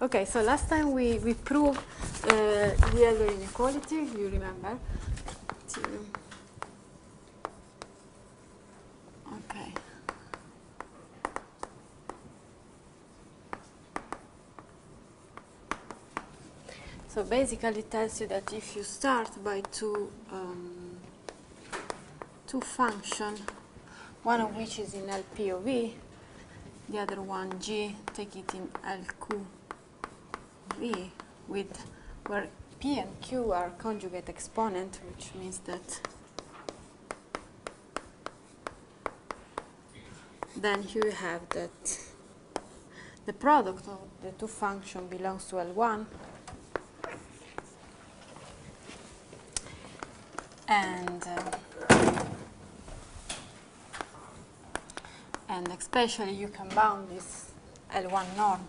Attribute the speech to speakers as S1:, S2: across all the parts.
S1: Okay, so last time we, we proved uh, the Hölder inequality, you remember? Okay. So basically it tells you that if you start by two, um, two functions, one of which is in LP the other one G, take it in LQ V with where P and Q are conjugate exponent, which means that then you have that the product of the two functions belongs to L1 and uh, and especially you can bound this L1 norm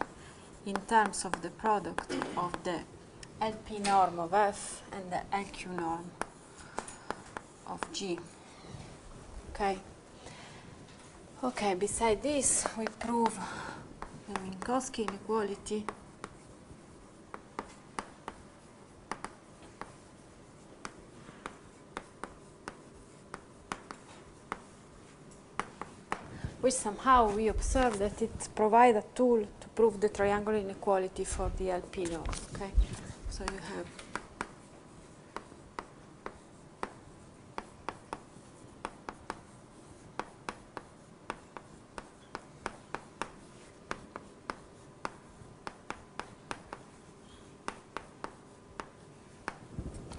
S1: in terms of the product of the LP norm of F and the LQ norm of G. Okay. Okay, beside this, we prove the Minkowski inequality which somehow we observe that it provides a tool to prove the triangle inequality for the LP norm. Okay, so you have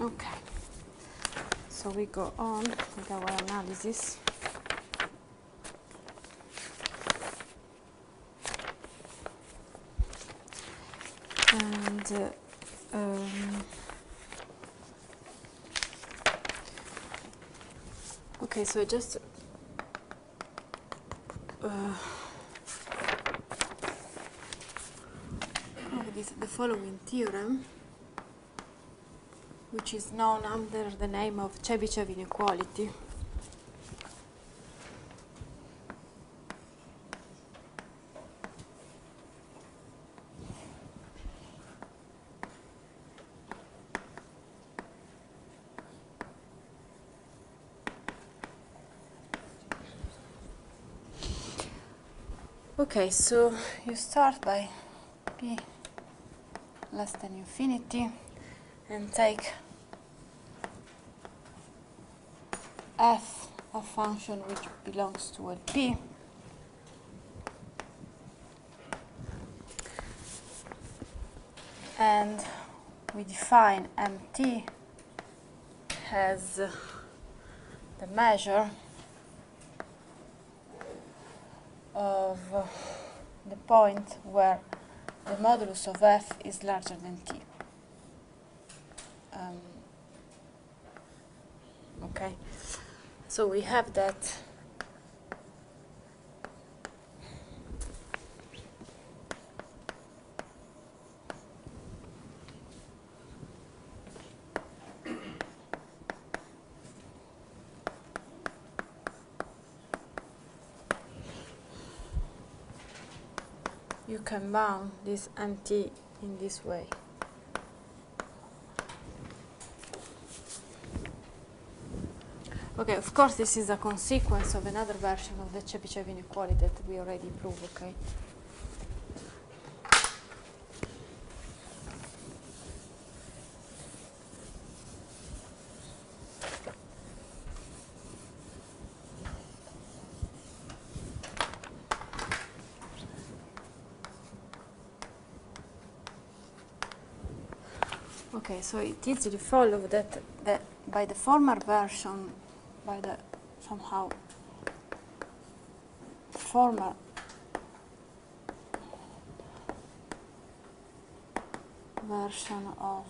S1: Okay, so we go on with our analysis. Um, okay, so I just uh, oh, this, the following theorem which is known under the name of Chebyshev inequality. Okay, so you start by p less than infinity and take f a function which belongs to LP and we define MT as the measure of uh, the point where the modulus of f is larger than t. Um, okay, so we have that. Bound this empty in this way. Okay, of course this is a consequence of another version of the Chebyshev inequality that we already proved, okay? Okay, so it easily follows that, by the former version by the somehow former version of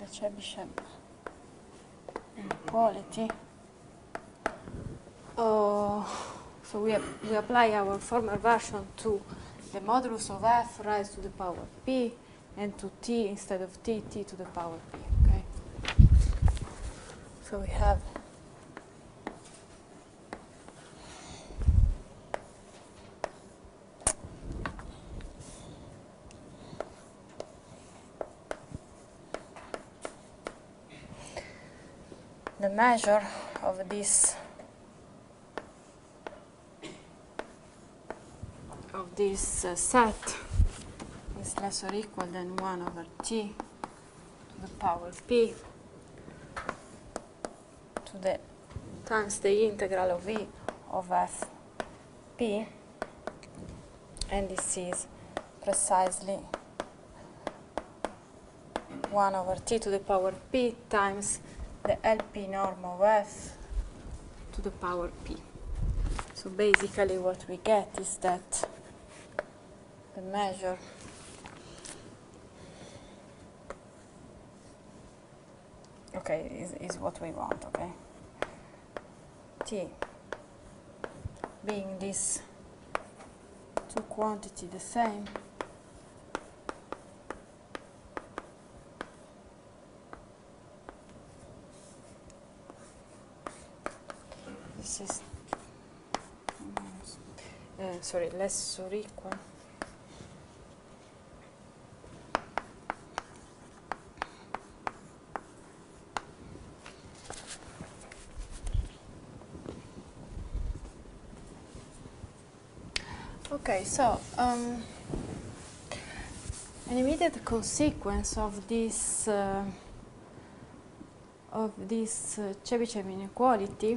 S1: the Chebyshev inequality. So we, we apply our former version to the modulus of f raised to the power p and to t instead of t, t to the power p. Okay. So we have the measure of this this uh, set is less or equal than 1 over t to the power p to the times the integral of e of f p and this is precisely 1 over t to the power p times the LP norm of f to the power p. So basically what we get is that measure. Okay is, is what we want okay? T. Being this two quantity the same. This is uh, sorry less or equal Okay, so um, an immediate consequence of this uh, of this uh, Chebyshev inequality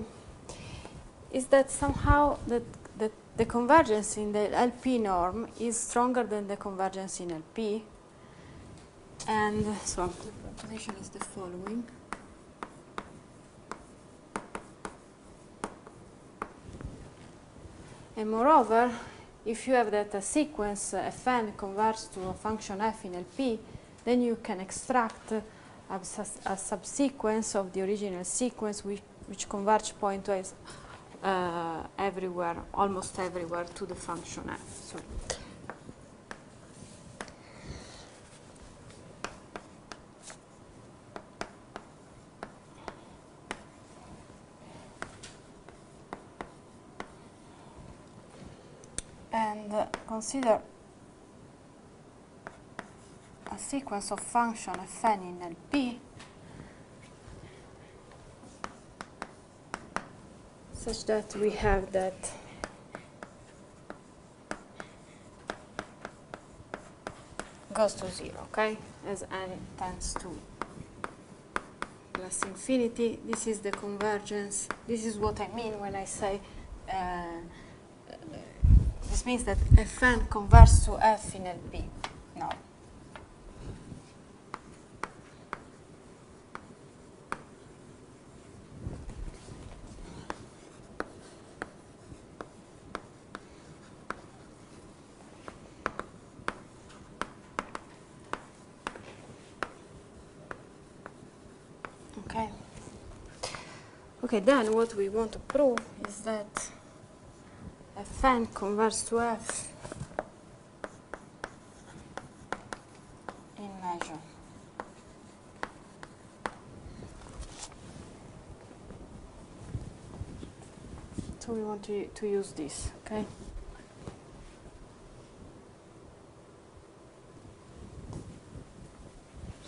S1: is that somehow that, that the convergence in the LP norm is stronger than the convergence in LP. And so the proposition is the following. And moreover, if you have that a sequence uh, fn converges to a function f in LP, then you can extract a, a subsequence of the original sequence which, which converge pointwise uh, everywhere, almost everywhere to the function f. So consider a sequence of function fn in LP such that we have that goes to zero, okay? As n tends to plus infinity. This is the convergence. This is what I mean when I say uh, this means that Fn converges to F in LP. No. Okay. Okay, then what we want to prove is that To F in measure. So we want to, to use this, okay?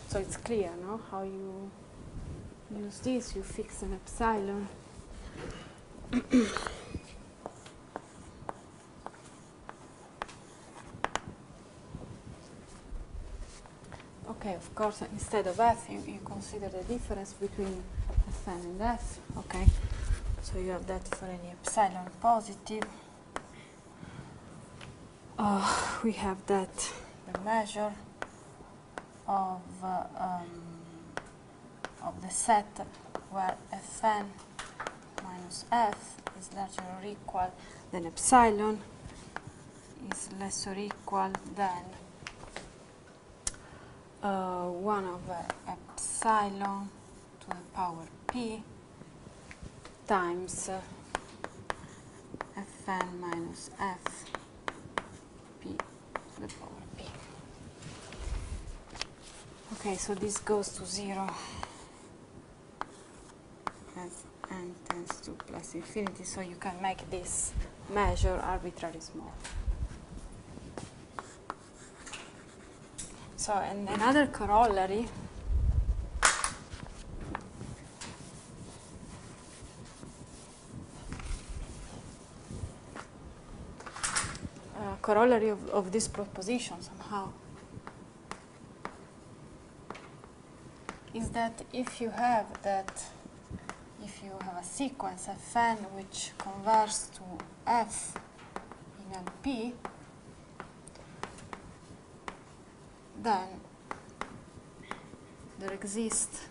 S1: So it's clear, no? How you use this, you fix an epsilon. okay, of course, instead of f, you, you consider the difference between fn and f, okay? So you have that for any epsilon positive. Uh, we have that the measure of uh, um, of the set where fn minus f is larger or equal than epsilon is less or equal than uh, 1 over epsilon to the power p times uh, fn minus f p to the power p. Okay, so this goes to 0 as n tends to plus infinity, so you can make this measure arbitrarily small. So and another corollary. Uh, corollary of, of this proposition somehow. Is that if you have that if you have a sequence fn which converges to f in lp then there exists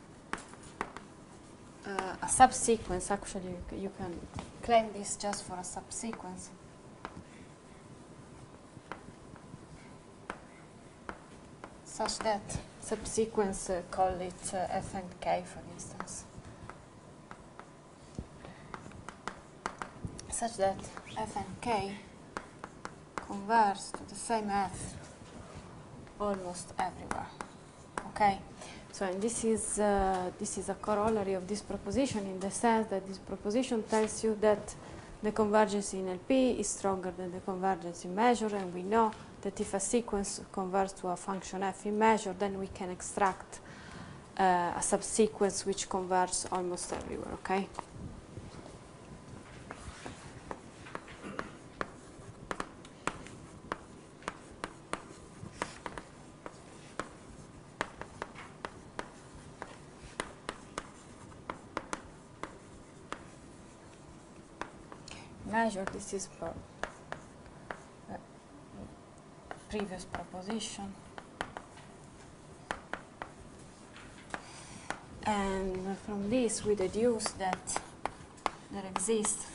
S1: uh, a subsequence. Actually, you, you can claim this just for a subsequence. Such that subsequence, uh, call it uh, f and k, for instance. Such that f and k converge to the same f almost everywhere. Okay, so and this is uh, this is a corollary of this proposition in the sense that this proposition tells you that the convergence in LP is stronger than the convergence in measure, and we know that if a sequence converges to a function f in measure, then we can extract uh, a subsequence which converges almost everywhere. Okay. measure this is for uh, previous proposition. And from this we deduce that there exists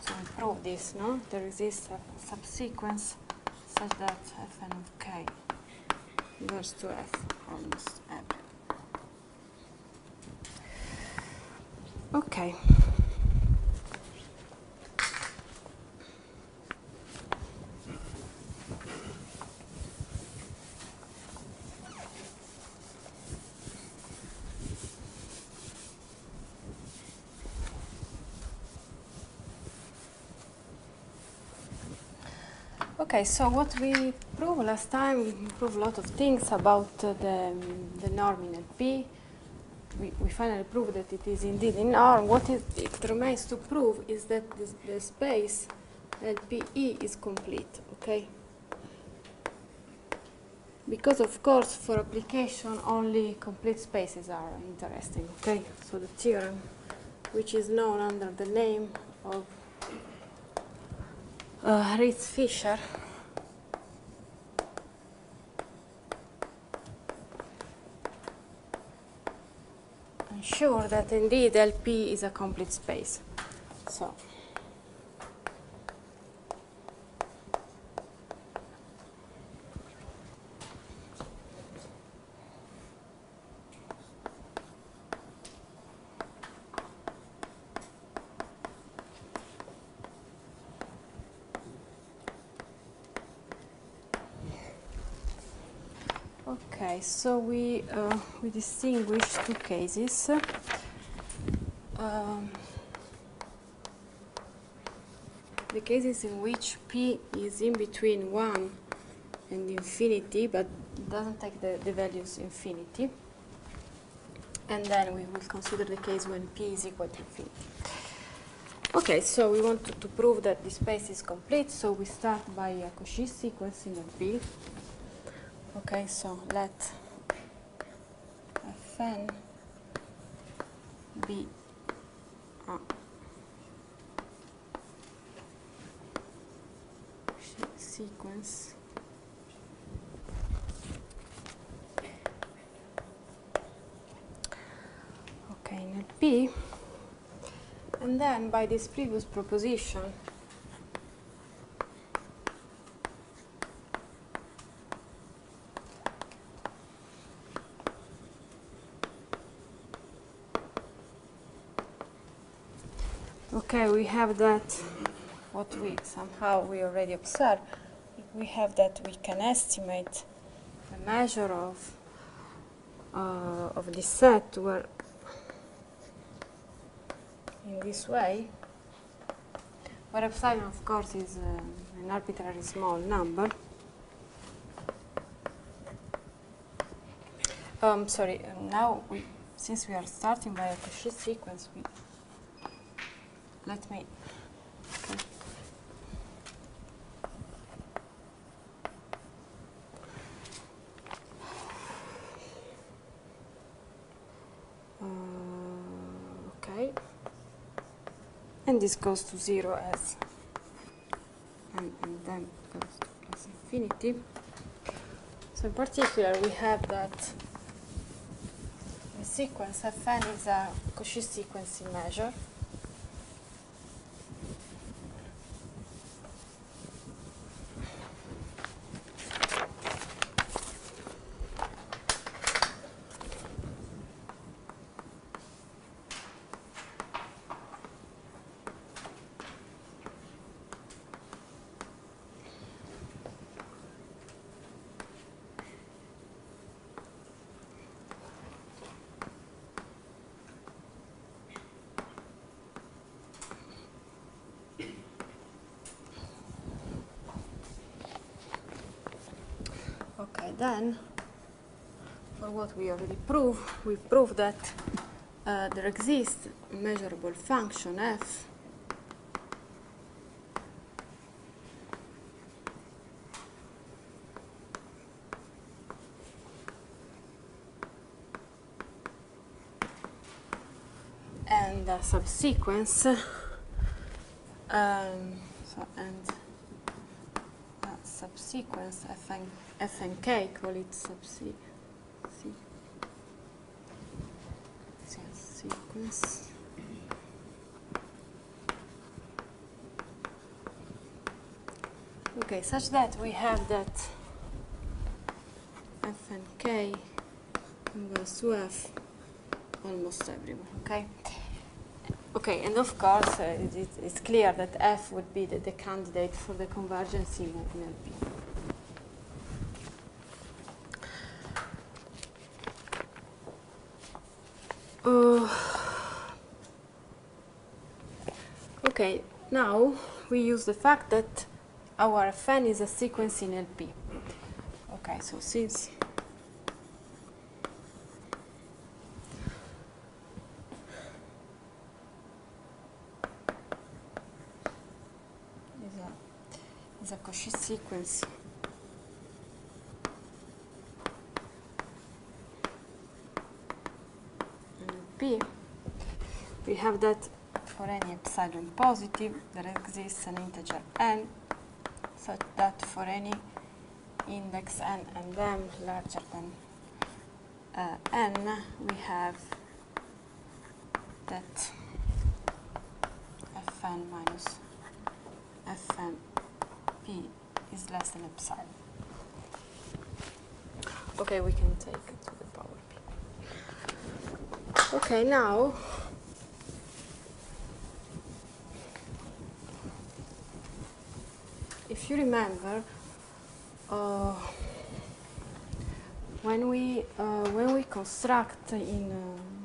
S1: so we prove this no? There exists a subsequence such that fn of k equals to f almost every. Okay Okay, so what we proved last time, we proved a lot of things about the, the norm in LP. We, we finally proved that it is indeed a norm. What is, it remains to prove is that this, the space LPE is complete, okay? Because of course for application only complete spaces are interesting, okay? So the theorem, which is known under the name of uh, Riesz Fischer. Ensure that indeed LP is a complete space. So. Okay, so we uh, we distinguish two cases. Um, the cases in which p is in between 1 and infinity, but doesn't take the, the values infinity. And then we will consider the case when p is equal to infinity. Okay, so we want to, to prove that the space is complete, so we start by a Cauchy sequence in LP. Okay, so let Fn be a sequence okay in b and then by this previous proposition Okay, we have that, what we somehow we already observed. We have that we can estimate the measure of uh, of this set where in this way, where epsilon of course is uh, an arbitrary small number. Um, sorry, now we, since we are starting by a Cauchy sequence, we Let's meet. Okay. Uh, okay. And this goes to zero as and, and then goes to plus infinity. So in particular we have that the sequence Fn is a Cauchy sequence in measure then for what we already proved, we proved that uh, there exists a measurable function f. And a subsequence um, so and subsequence fn, fnk call it subse se- sequence okay such that we have that fnk goes to f almost everywhere okay Okay, and of course, uh, it, it- it's clear that F would be the, the candidate for the convergence movement Uh, okay, now we use the fact that our Fn is a sequence in LP. Okay, so since is a, is a Cauchy P, we have that for any epsilon positive, there exists an integer n, such that for any index n and m larger than uh, n, we have that fn minus fn p is less than epsilon. Okay, we can take it to the power p. Okay, now if you remember, uh, when we uh, when we construct in uh,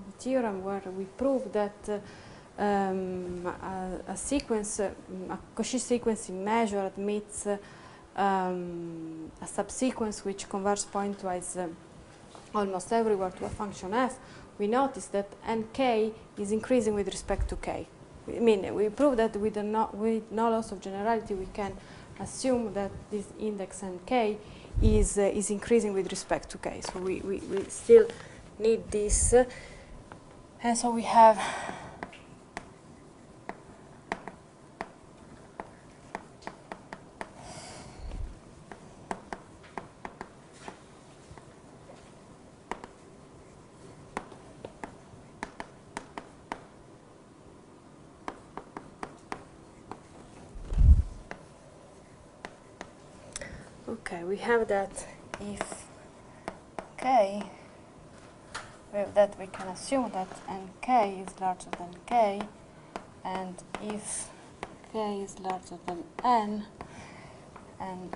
S1: the theorem where we prove that uh, um, a, a sequence, a Cauchy sequence in measure admits um, a subsequence which converges pointwise uh, almost everywhere to a function f, we notice that nk is increasing with respect to k. I mean, we prove that with, no, with no loss of generality, we can assume that this index nk is, uh, is increasing with respect to k. So we, we, we still need this. uh, and so we have Okay, we have that if k, with that we can assume that nk is larger than k, and if k is larger than n, and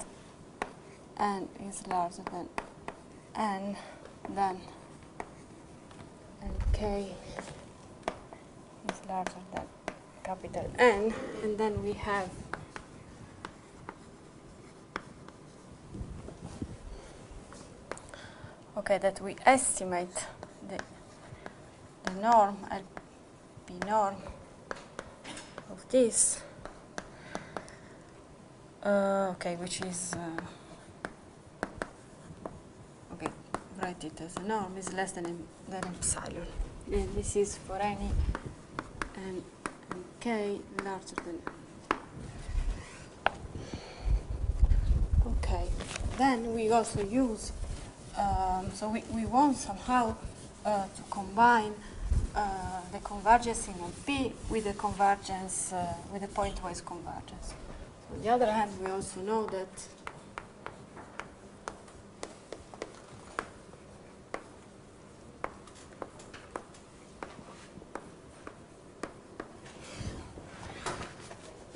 S1: n is larger than n, then nk is larger than capital N, and then we have okay that we estimate the, the norm LP norm of this. Uh, okay which is uh, okay write it as a norm is less than, than epsilon. And this is for any and k larger than okay then we also use um, so we, we want somehow uh, to combine uh, the convergence in LP with the convergence uh, with the pointwise convergence. On the other hand we also know that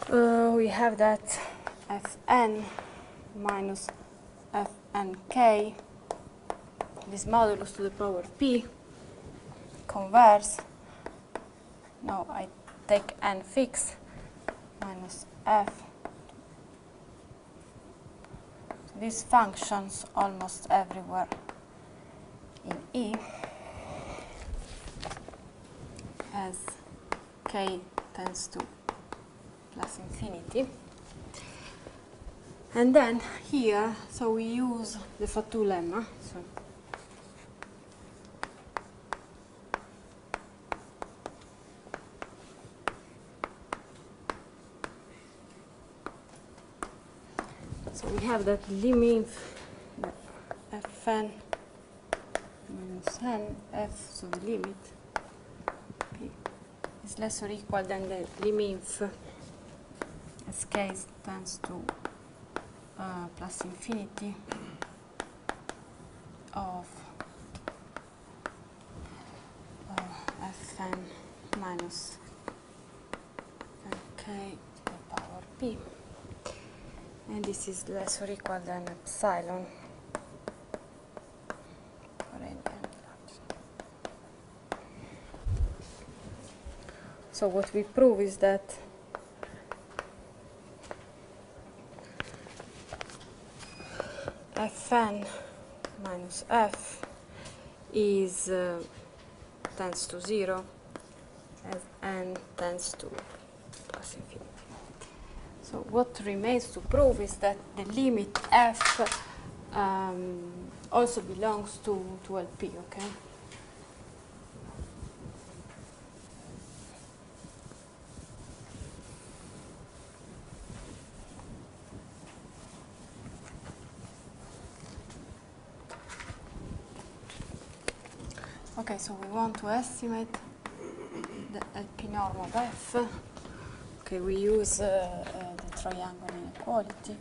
S1: Uh, we have that fn minus fnk, this modulus to the power p, converse. Now I take n fix minus f. These functions almost everywhere in E as k tends to plus infinity. And then here, so we use the Fatou lemma. So So we have that limit. Fn minus n f, so the limit. Is less or equal than the limit. As k tends to uh, plus infinity of uh, fn minus k to the power p and this is less or equal than epsilon. So what we prove is that fn minus f is uh, tends to 0 as n tends to plus infinity. What remains to prove is that the limit f um, also belongs to, to LP, okay? Okay, so we want to estimate the LP norm of F. Okay, we use uh, uh, triangle inequality.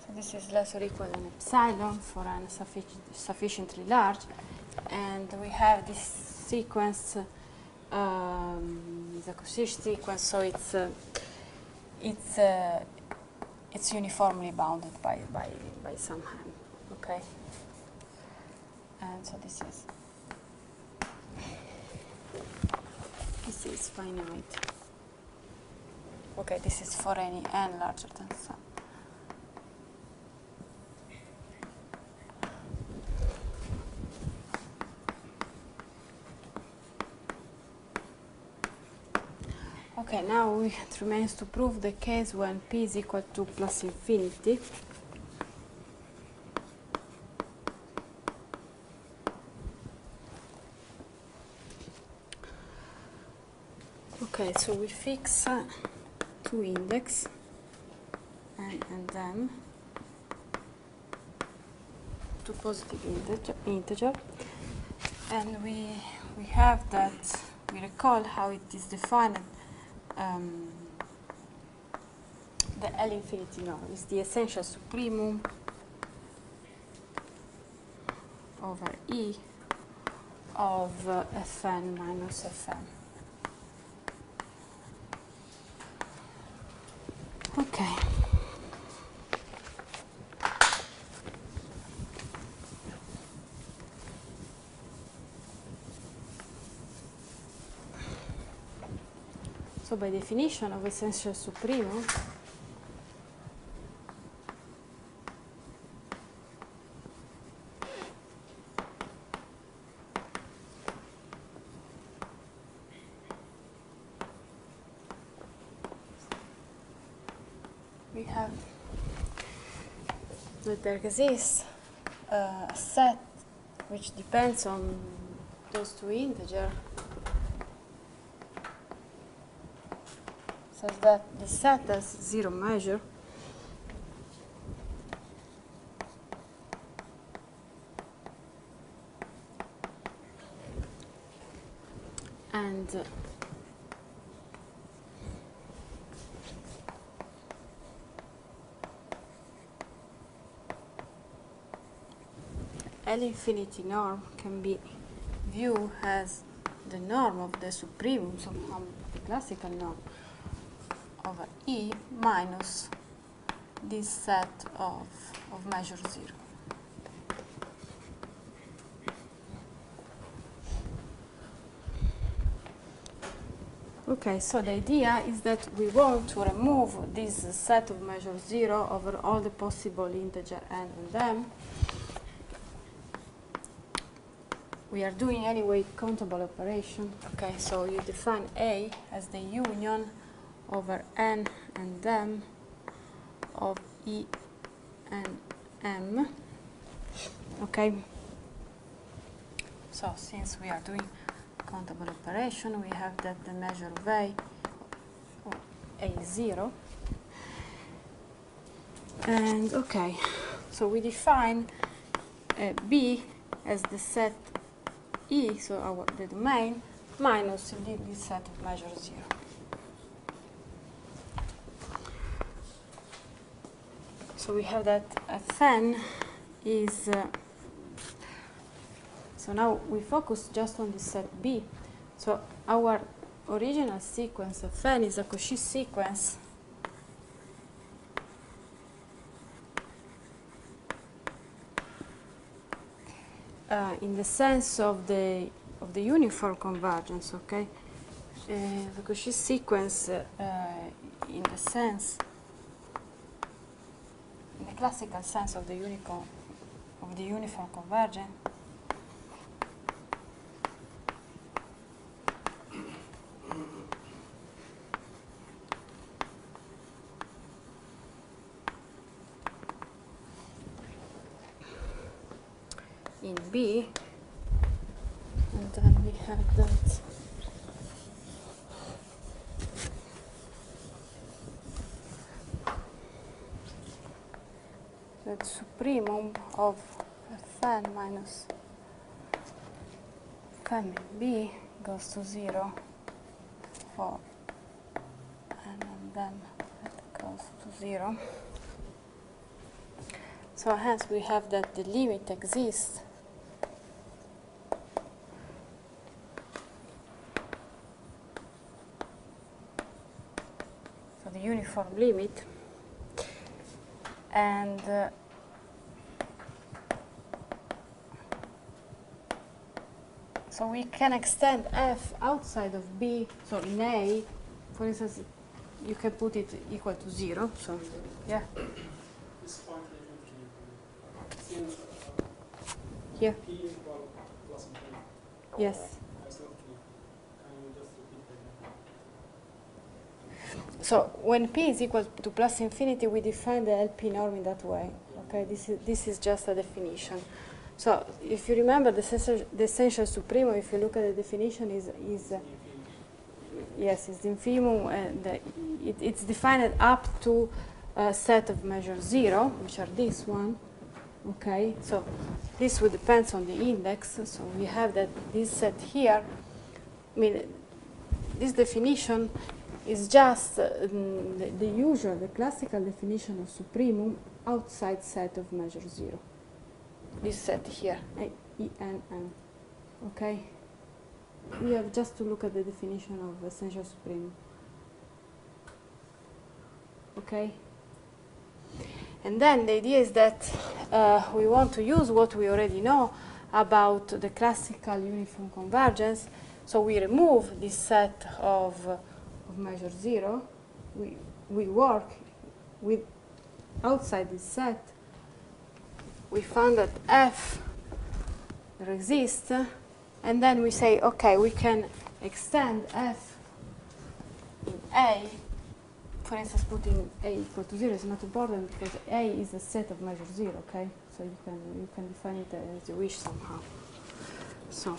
S1: So this is less or equal than epsilon for n suffici- sufficiently large, and we have this sequence. Um, it's a sequence, so it's uh, it's uh, it's uniformly bounded by by by some hand. Okay, and so this is this is finite. Okay, this is for any n larger than some. Okay, now it remains to prove the case when p is equal to plus infinity. Okay, so we fix uh, two index n and then to positive integer, integer and we we have that we recall how it is defined um, the L infinity norm is the essential supremum over E of uh, Fn minus Fn. by definition of essential supremum we have that there exists a set which depends on those two integers. Such that the set has zero measure and uh, L infinity norm can be viewed as the norm of the supremum, so from the classical norm over E minus this set of, of measure zero. Okay, so the idea is that we want to remove this set of measure zero over all the possible integer n and m. We are doing anyway countable operation. Okay, so you define A as the union over n and m of E and m. Okay, so since we are doing countable operation, we have that the measure of A, oh, A is 0. And okay, so we define uh, B as the set E, so our the domain, minus this set of measure 0. So we have that Fn is uh, so now we focus just on the set B. So our original sequence of n is a Cauchy sequence uh, in the sense of the of the uniform convergence, okay? Uh, the Cauchy sequence uh, in the sense classical sense of the uniform of the uniform convergence in B and then we have that supremum of Fn minus Fm B goes to 0 for and then that goes to 0 so hence we have that the limit exists. For the uniform limit. And uh, so we can extend f outside of b so in a for instance you can put it equal to zero so yeah here yes? So when p is equal to plus infinity, we define the LP norm in that way. Okay, this is this is just a definition. So if you remember the essential, the essential supremo, if you look at the definition, is is uh, yes, is infimum, and uh, it, it's defined up to a set of measures zero, which are this one. Okay, so this would depends on the index. So we have that this set here. I mean, this definition is just uh, the, the usual, the classical definition of supremum outside set of measure zero. This set here, A- E N N. Okay? We have just to look at the definition of essential supremum. Okay? And then the idea is that uh, we want to use what we already know about the classical uniform convergence. So we remove this set of, of measure zero. We, we work with outside this set. We found that f exists, and then we say, okay, we can extend f in A for instance, putting a equal to zero is not important because a is a set of measure zero. Okay, so you can you can define it as you wish somehow. So.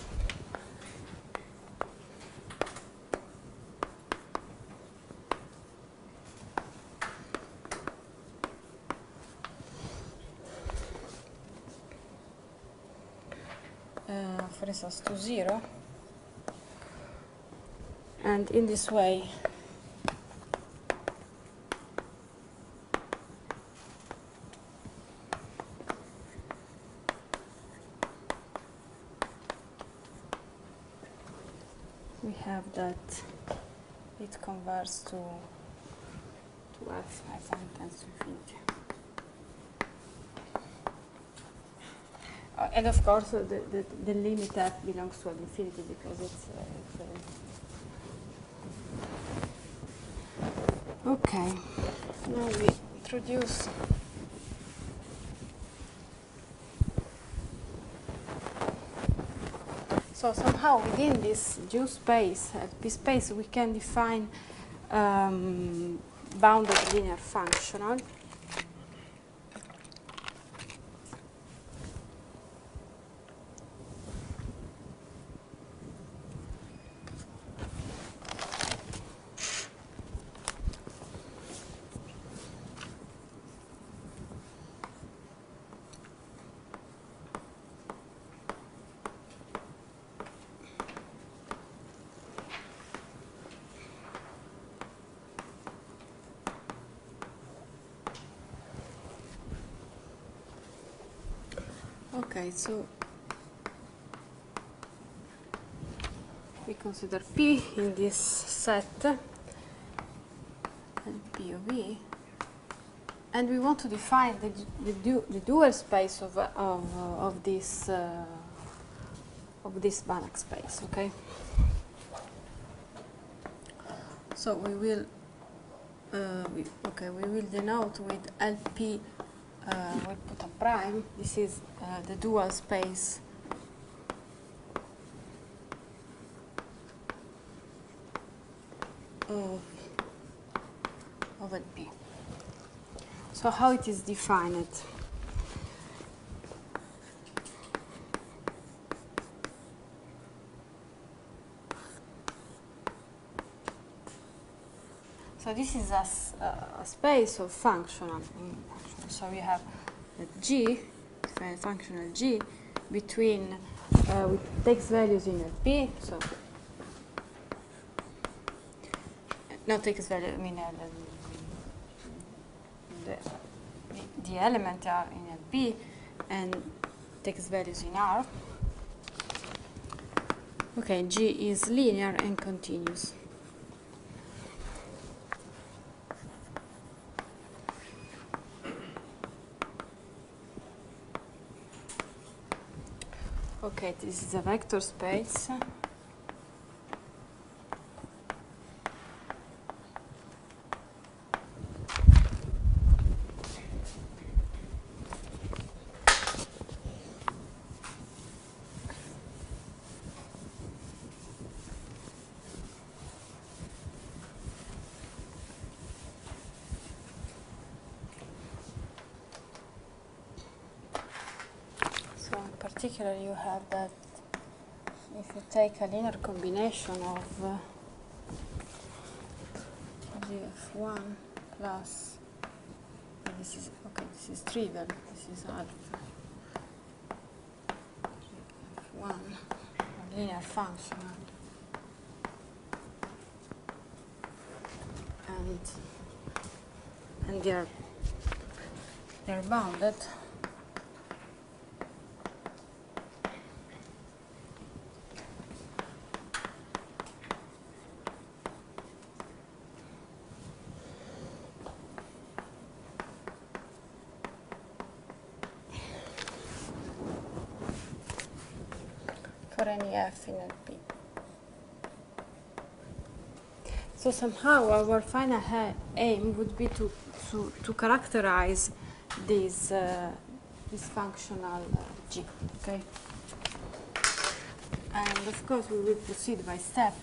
S1: For instance, to zero, and in this way, we have that it converts to to f as n tends to infinity. Uh, and of course, uh, the, the, the limit f belongs to infinity because it's, uh, it's uh, okay. Now we introduce So somehow within this Q space, P space, we can define um, bounded linear functional. So we consider P in this set and P of E, and we want to define the, the, du the dual space of, of, of this uh, of this Banach space. Okay. So we will uh, we, okay we will denote with LP uh, we put a prime. This is Uh, the dual space of of LP. So how it is defined? So this is a space of functional. So we have a G, a functional G, between uh, which takes values in LP. So not takes value. I mean uh, the, the, element are in LP and takes values in R. Okay, G is linear and continuous. Okay, this is a vector space. So in particular, you have that if you take a linear combination of uh, gf1 plus plus this is okay, this is trivial, this is alpha. Gf1 a linear function. And and they're they're bounded So somehow our final aim would be to, to, to characterize this, uh, this functional uh, G, okay? And of course we will proceed by step.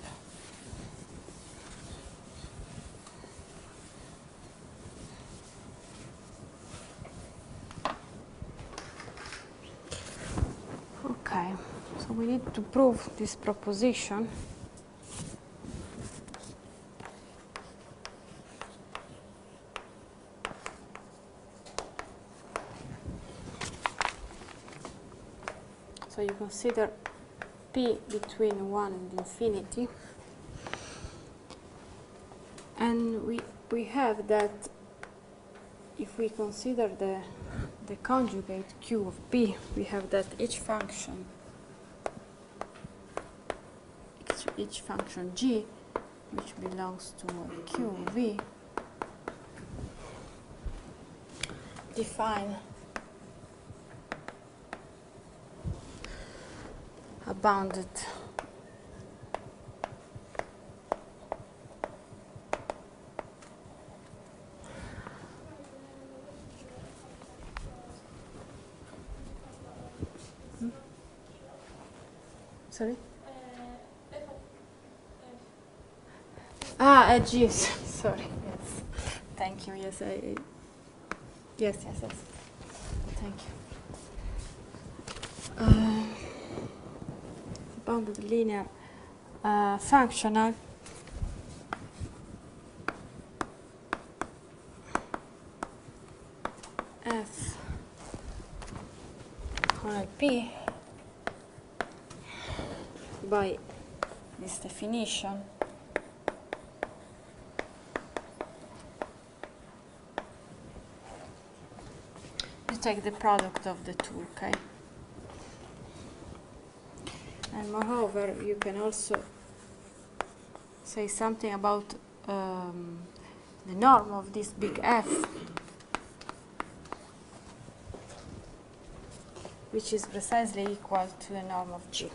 S1: we need to prove this proposition. So you consider p between 1 and infinity. And we, we have that if we consider the, the conjugate q of p, we have that each function, each, function g, which belongs to qv define a bounded Hmm? Sorry? Ah, yes. Sorry. Yes. Thank you. Yes, I. Yes, yes, yes. Thank you. Uh, bounded linear uh, functional. F on P by this definition take the product of the two okay? And moreover you can also say something about um, the norm of this big F which is precisely equal to the norm of G.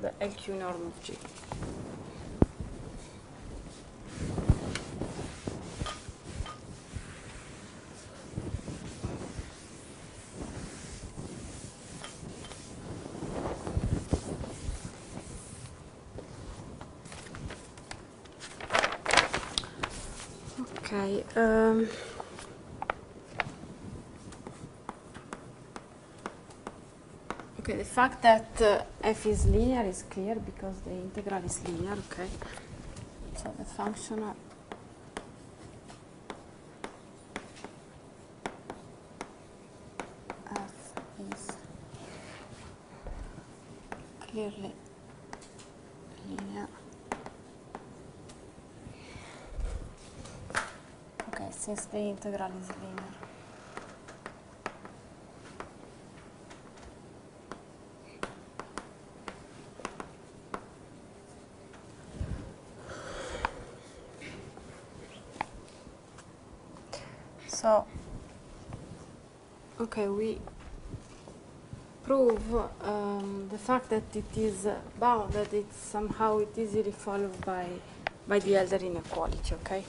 S1: The LQ norm of G fact that uh, f is linear is clear because the integral is linear, okay? So the function uh, f is clearly linear. Okay, since the integral is linear. Okay, we prove um, the fact that it is uh, bounded, it somehow it easily followed by, by the Hölder inequality, okay?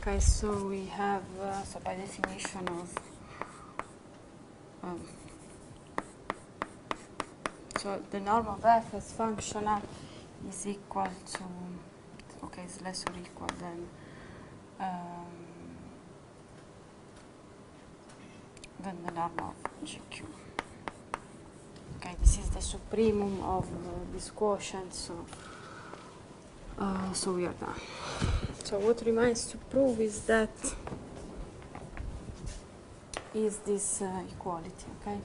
S1: Okay, so we have, uh, so by definition of, um, so the norm of f as functional is equal to, okay, it's less or equal than, um, than the norm of GQ. Okay, this is the supremum of uh, this quotient, so, uh, so we are done. So what remains to prove is that is this uh, equality, okay?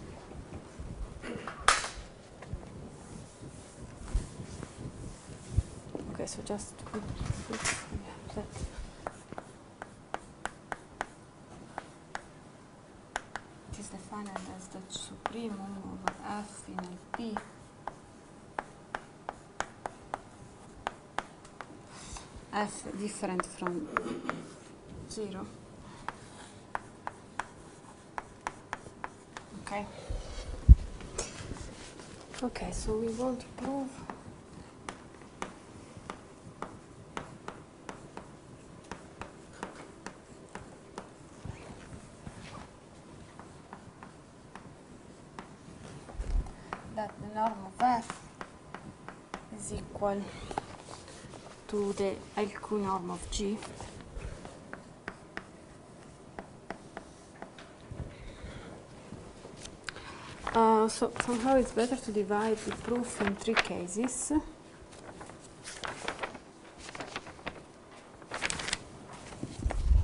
S1: Okay, so just put, put yeah, that. define it as the supremum over f in LP f different from 0 okay okay so we want to prove that the norm of f is equal the LQ norm of G Uh, so somehow it's better to divide the proof in three cases.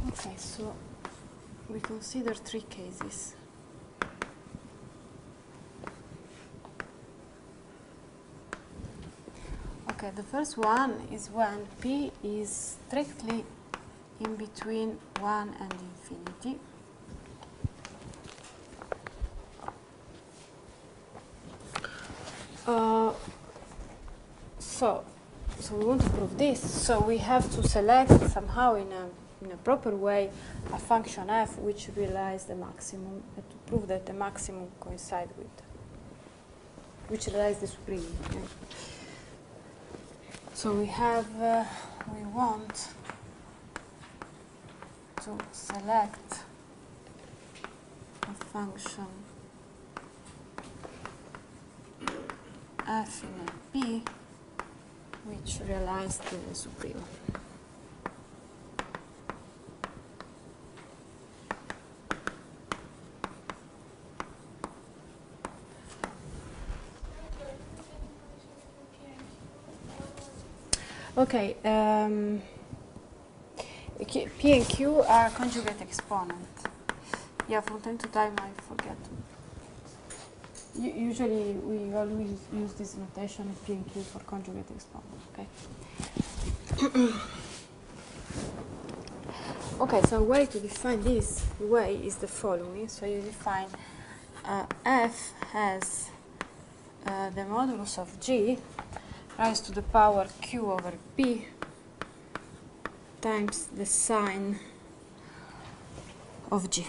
S1: Okay, so we consider three cases. Okay, the first one is when P is strictly in between 1 and infinity. Uh, so, so we want to prove this. So we have to select somehow in a in a proper way a function f which realizes the maximum and to prove that the maximum coincides with which realizes the supreme. okay? So we have uh, we want to select a function f in p which realizes the supreme. Okay, um, P and Q are conjugate exponent. Yeah, from time to time I forget. Usually we always use this notation P and Q for conjugate exponent, okay? okay, so way to define this way is the following. So you define uh, F as uh, the modulus of G raised to the power q over p times the sign of g.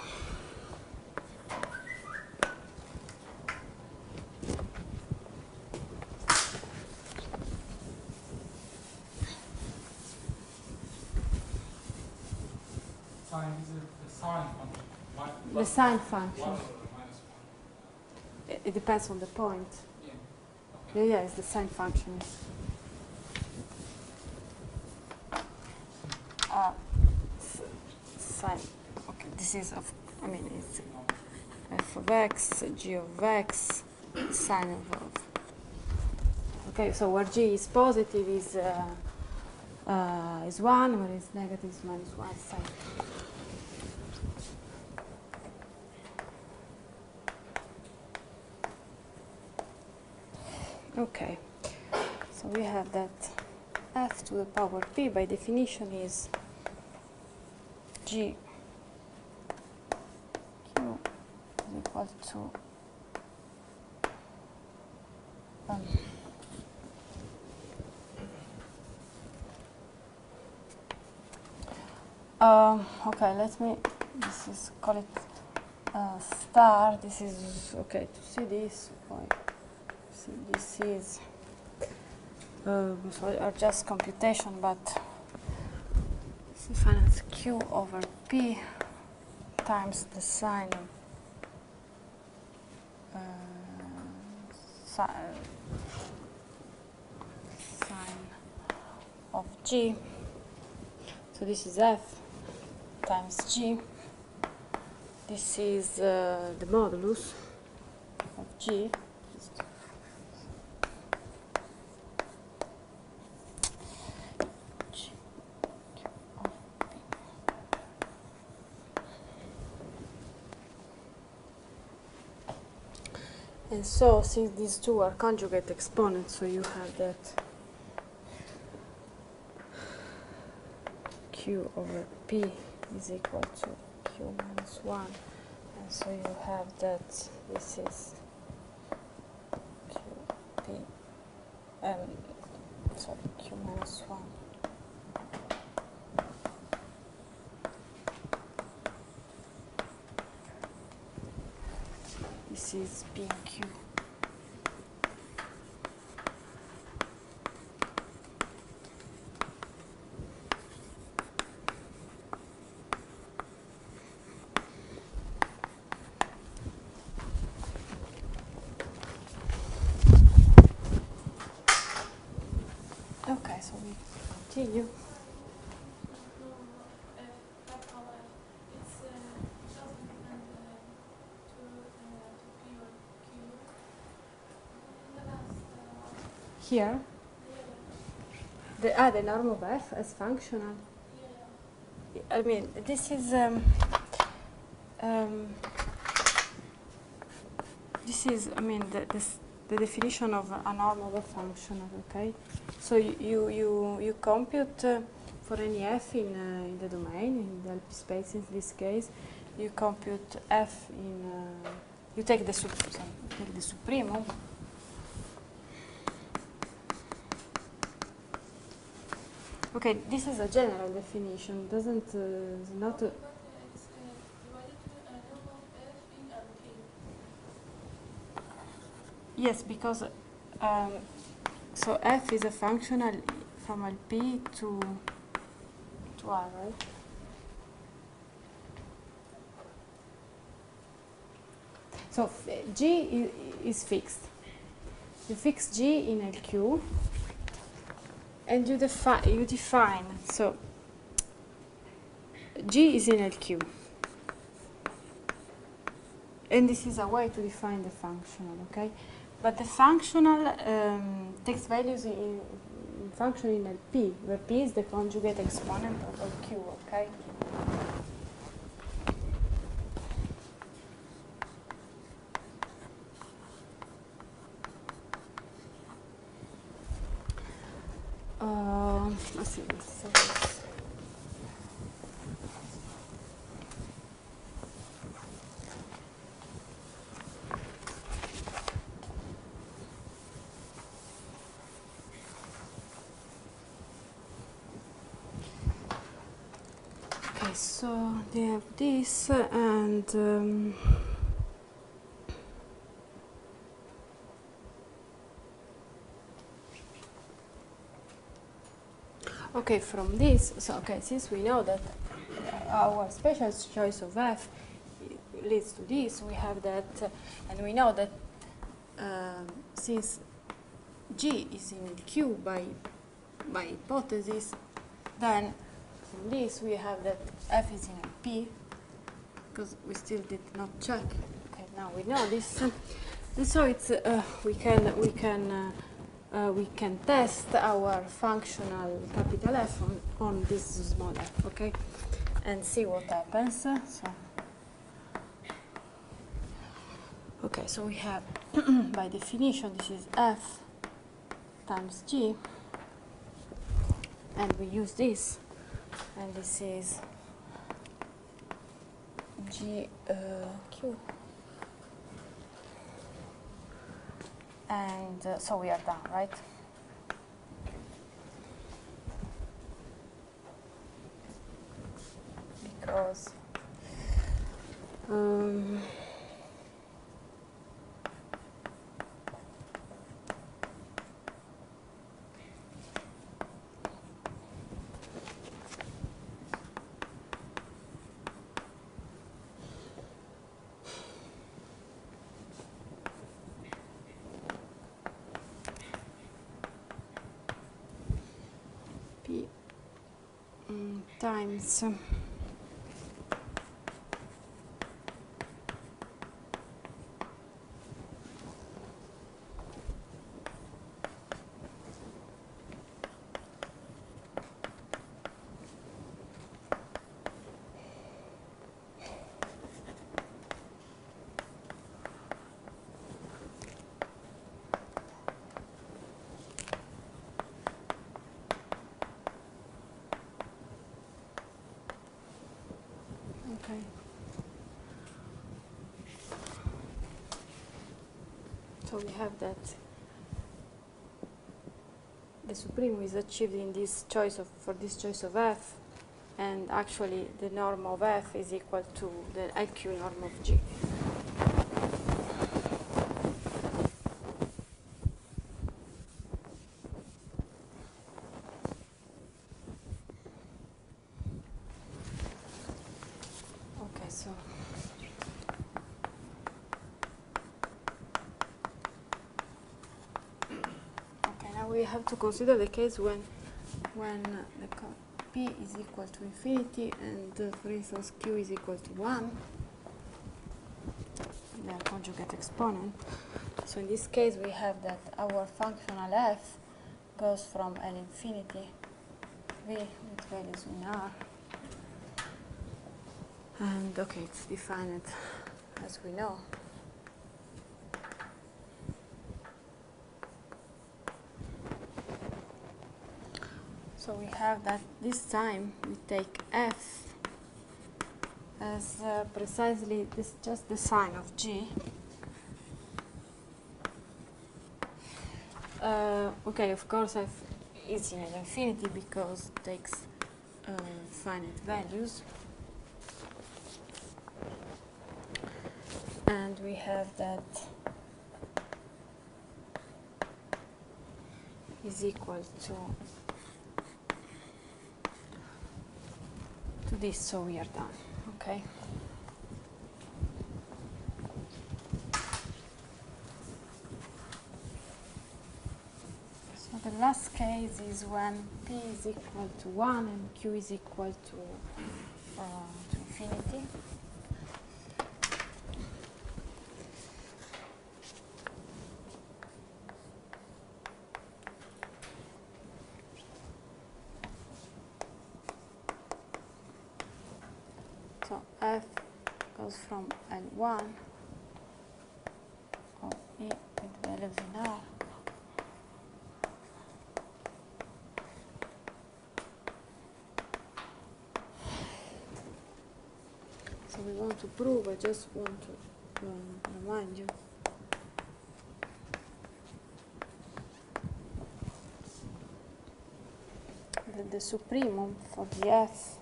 S2: Sign is it the sign function? Mi-
S1: The
S2: plus
S1: sine
S2: one
S1: function.
S2: over minus one.
S1: It, it depends on the point.
S2: Yeah.
S1: Yeah, it's the same function. Uh, s- sign. Okay, this is of. I mean, it's f of x, g of x, sign of. Okay, so where g is positive is uh, uh, is one, where it's negative is minus one sign. Okay, so we have that f to the power p by definition is g q is equal to um, um, okay, let me, this is, call it uh, star, this is, okay, to see this, point, this is, uh, so are just computation, but define as q over p times the sign of uh, si- sign of g. So this is f times g. This is uh, the modulus of. G of p. And so, since these two are conjugate exponents, so you have that q over p is equal to q minus 1 and So you have that this is Q P um sorry Q minus one. This is and Q. Okay, so we continue. Here, the ah, the norm of f is functional. I mean, this is um, um, this is I mean the this, the definition of a norm of a functional. Okay, so you you you, compute uh, for any f in uh, in the domain in the LP space in this case, you compute f in uh, you take the take the supremum. Okay, this is a general definition. Doesn't uh, not. Yes, because um, so f is a functional from LP to to R, right? So G is fixed. You fix G in LQ, and you define you define so G is in LQ. And this is a way to define the functional, okay? But the functional um, takes values in, function in LP, where P is the conjugate exponent of LQ, okay? Let's see, so this- Okay, so they have this and um, okay from this so okay since we know that our special choice of f leads to this we have that uh, and we know that um, since g is in q by by hypothesis then from this we have that f is in p because we still did not check. Okay now we know this. And so it's uh, we can we can uh, uh, we can test our functional capital F on, on this f, okay, and see what happens. So, okay, so we have, by definition, this is f times g, and we use this, and this is g uh, q. and uh, so we are done, right? Because um, p mm, times So we have that the supreme is achieved in this choice of for this choice of f, and actually the norm of f is equal to the LQ norm of g. Okay, so okay now we have to consider the case when when the p is equal to infinity and uh, for instance q is equal to 1 their conjugate exponent. So in this case we have that our functional f goes from an infinity v with values in r. And okay it's defined as we know So we have that this time we take f as uh, precisely this just the sign of g. Uh, okay, of course f is in an infinity because it takes uh, finite values. And we have that is equal to this, so we are done. Okay. So the last case is when p is equal to 1 and q is equal to, uh, to infinity. E with values in R So we want to prove, I just want to um, remind you. That the supremum for the f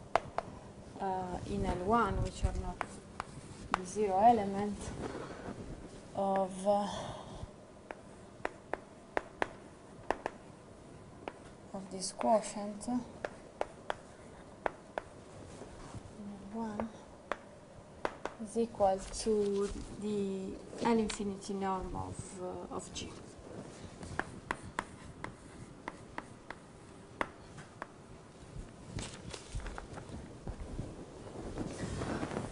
S1: uh, in L1, which are not zero element of uh, of this quotient L1 is equal to the L infinity norm of, uh, of G.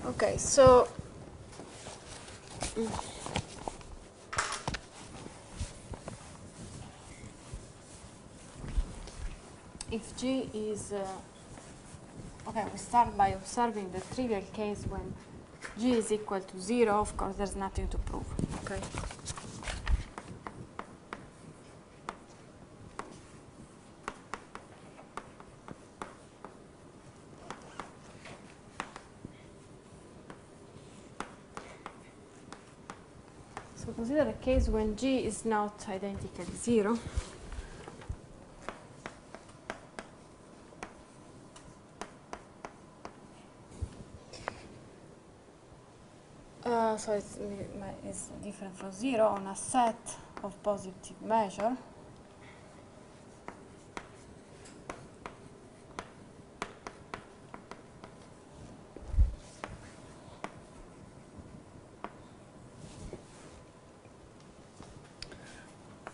S1: Okay, so G is, uh, okay, we start by observing the trivial case when G is equal to 0. Of course, there's nothing to prove, okay? So consider a case when G is not identical to 0. So it's, it's different from zero on a set of positive measure.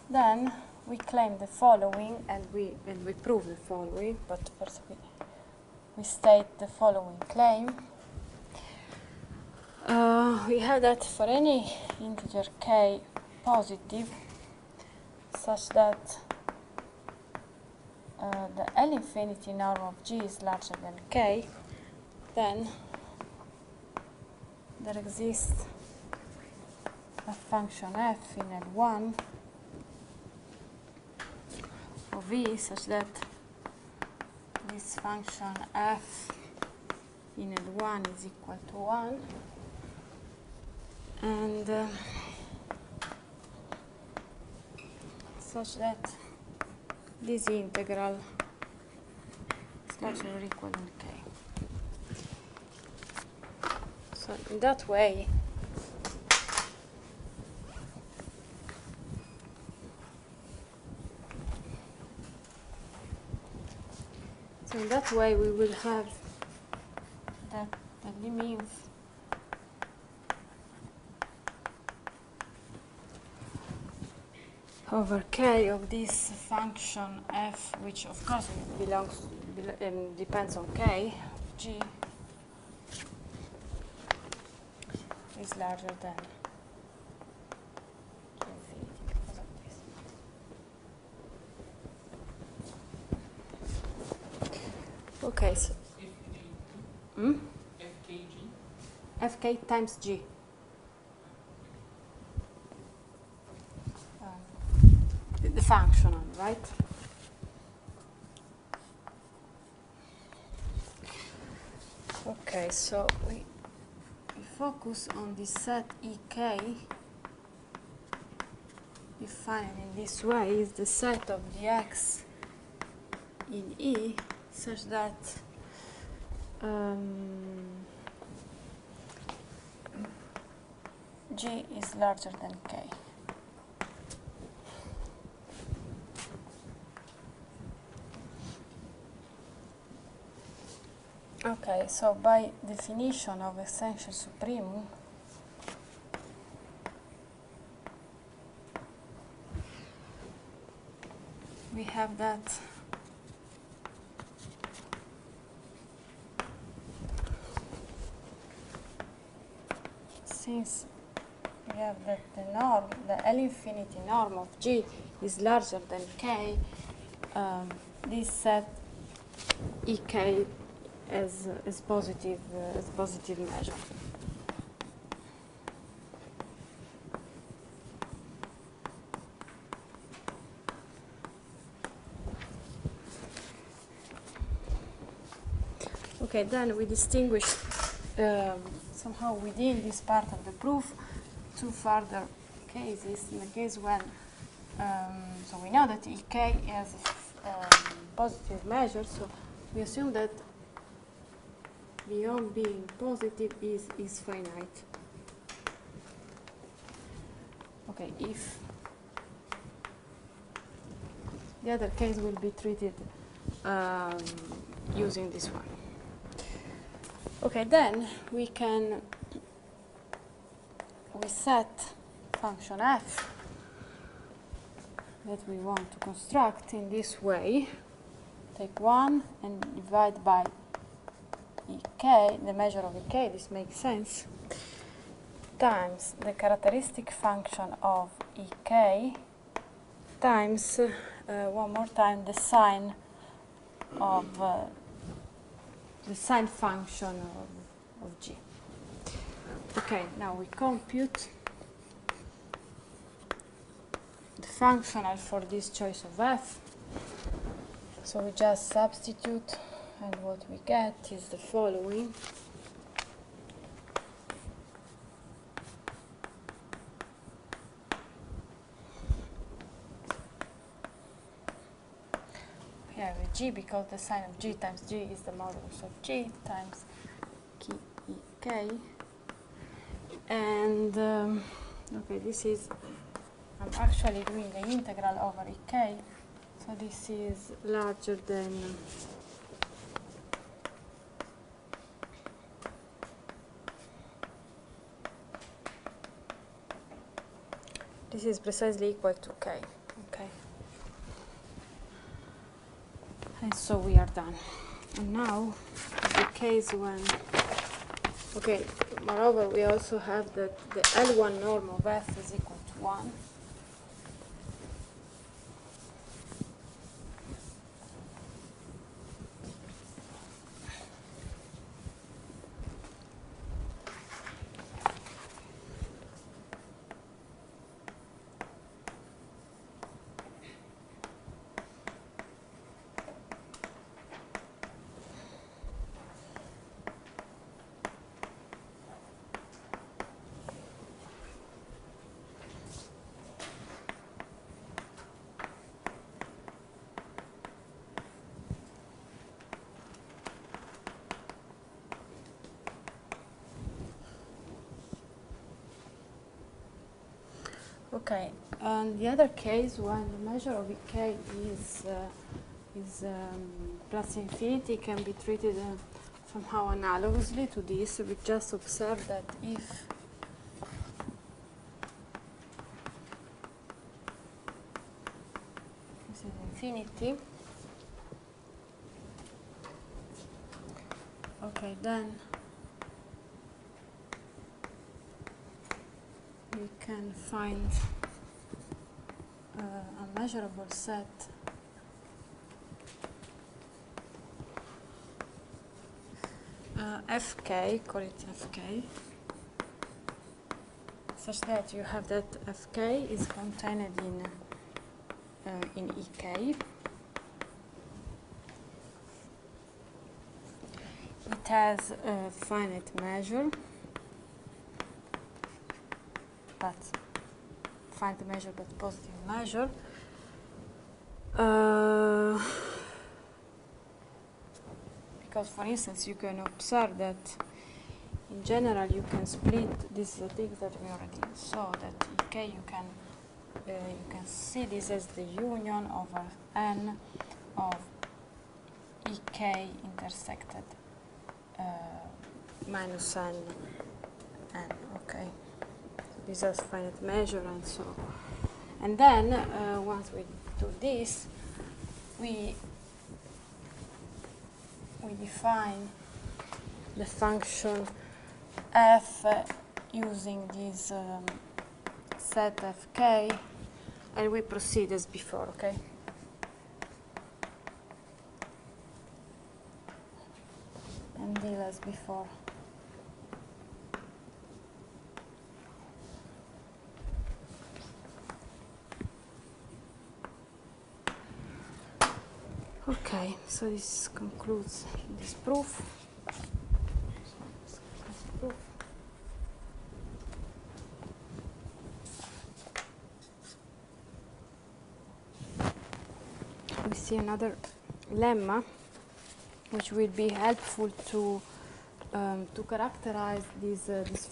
S1: Then we claim the following, and we and we prove the following. But first we we state the following claim. We have that for any integer k positive, such that uh, the L infinity norm of g is larger than k, then there exists a function f in L1 of v such that this function f in L1 is equal to 1 and uh, such that this integral is larger or equal than k. So in that way, so in that way we will have that the limit over k of this function f, which of course belongs um, depends on k, g is larger than g infinity because of this. Okay, so hmm?
S2: FKG,
S1: fk times g. Um, the- the functional, right? Okay, so we, focus on the set ek defined in this way is the set of the x in E such that um, G is larger than K. Okay, so by definition of essential supremum, we have that. Since we have that the norm, the L infinity norm of G is larger than K, um, this set EK as, as positive, uh, as positive measure. Okay, then we distinguish um, somehow within this part of the proof two further cases. In the case when, um, so we know that EK has a um, positive measure, so we assume that beyond being positive is, is finite. Okay, if the other case will be treated um, using this one. Okay, then we can we set function f that we want to construct in this way. Take 1 and divide by ek, the measure of ek, this makes sense, times the characteristic function of ek times, uh, one more time, the sign of uh, the sign function of, of g. Okay, now we compute the functional for this choice of f. So we just substitute, and what we get is the following. Have a g because the sign of g times g is the modulus of g times k e k. And um, okay, this is I'm actually doing the integral over ek, so this is larger than this is precisely equal to k. Okay. And so we are done. And now the case when okay, moreover we also have that the L1 norm of f is equal to 1. And the other case when the measure of ek is uh, is um, plus infinity can be treated uh, somehow analogously to this. We just observe that if this is infinity, okay, then we can find measurable set uh, fk, call it fk, such that you have that fk is contained in uh, in ek. It has a finite measure, but finite measure but positive measure. Uh, because for instance you can observe that in general you can split this is thing that we already saw that ek you can uh, you can see this as the union over n of ek intersected uh, minus n n okay. This is finite measure and so and then uh, once we do this we define the function f using this um, set fk and we proceed as before, okay? And deal as before. So this concludes this proof. We see another lemma which will be helpful to um, to characterize this uh, this